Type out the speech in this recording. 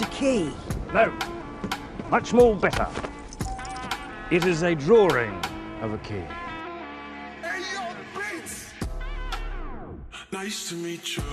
It's a key. No. Much more better. It is a drawing of a key. Nice to meet you.